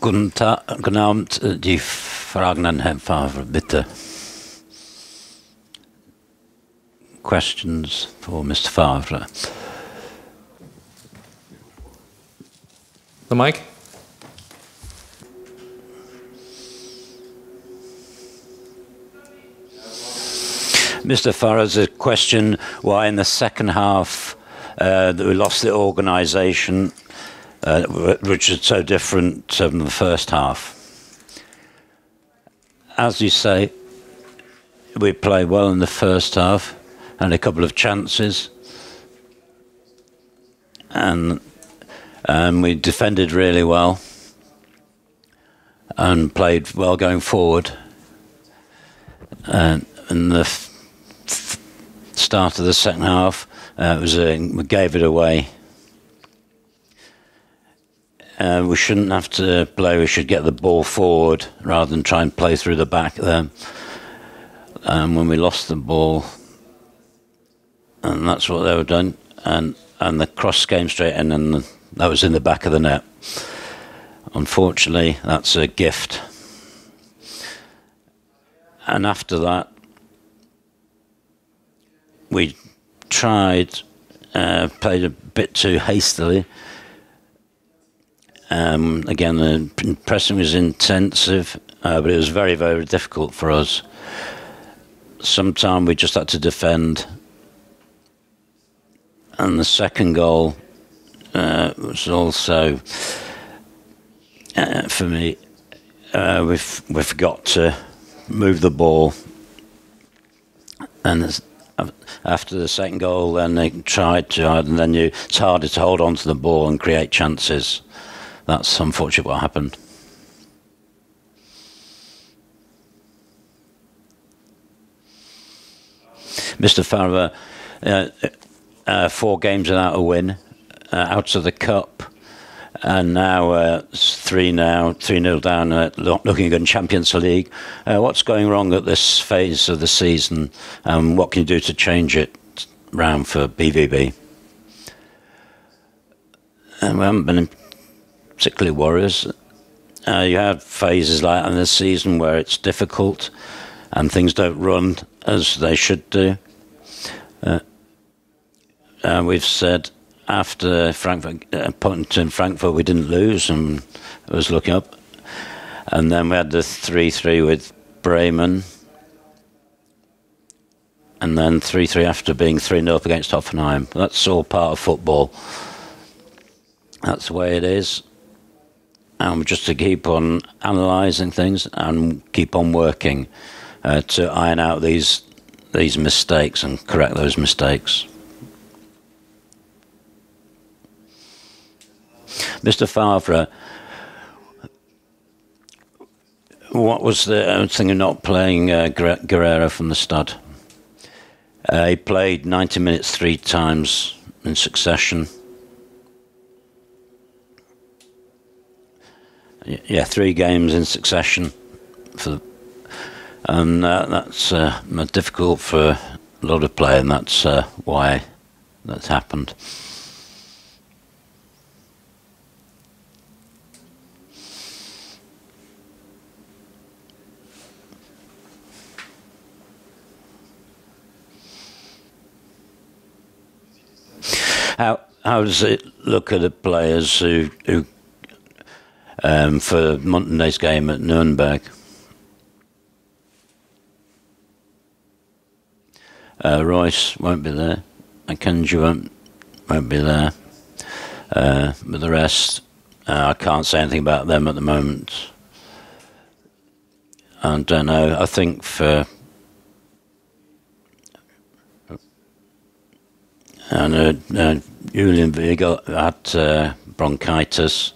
Guten Tag, guten Abend. Äh, die Fragen an Herrn Favre, bitte. Questions for Mr. Favre. The mic? Mr. A question why in the second half uh, we lost the organisation, uh, which is so different from the first half. As you say, we played well in the first half and a couple of chances. And um, we defended really well and played well going forward. And in the start of the second half, uh, it was a, we gave it away. Uh, we shouldn't have to play. We should get the ball forward rather than try and play through the back there. And when we lost the ball, and that's what they were doing, and and the cross came straight in, and the, that was in the back of the net. Unfortunately, that's a gift. And after that, we tried, uh, played a bit too hastily. Um, again, the pressing was intensive, uh, but it was very, very difficult for us. Sometimes we just had to defend. And the second goal uh, was also, uh, for me, uh, we've, we forgot to move the ball. And after the second goal, then they tried to, and then you, it's harder to hold on to the ball and create chances. That's unfortunate what happened. Mr. Favre, uh, uh, four games without a win, uh, out of the cup, and now uh, it's three now, three nil down, uh, lo- looking good in Champions League. Uh, what's going wrong at this phase of the season? Um, what can you do to change it round for BVB? And we haven't been particularly Warriors. Uh, you have phases like in the season where it's difficult and things don't run as they should do. Uh, uh, we've said after Frankfurt, uh, in Frankfurt, we didn't lose and it was looking up. And then we had the 3 3 with Bremen. And then 3 3 after being 3 0 up against Hoffenheim. That's all part of football. That's the way it is. And just to keep on analysing things and keep on working uh, to iron out these these mistakes and correct those mistakes. Mr. Favre, what was the thing of not playing uh, Guerreiro from the stud? Uh, he played 90 minutes three times in succession. Yeah, three games in succession for and uh, that's uh, difficult for a lot of players, and that's uh, why that's happened. How how does it look at the players who who um, for Monday's game at Nuremberg? Uh, Reus won't be there. Akanji won't, won't be there. Uh, but the rest, uh, I can't say anything about them at the moment. I don't know. I think for. And uh, uh, Julian Weigl had uh, bronchitis.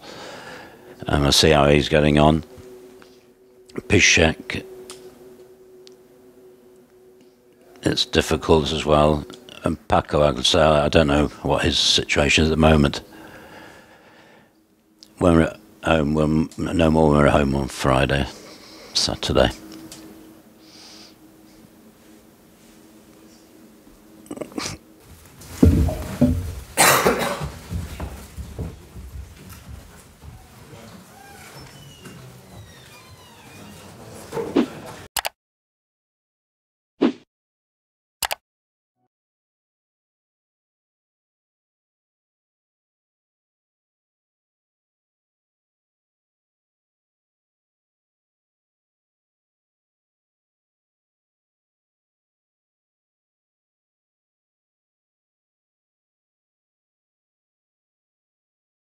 And I'll see how he's getting on. Piszczek it's difficult as well. And Paco Alcácer, I don't know what his situation is at the moment. When we're at home, we're no more we're at home on Friday, Saturday.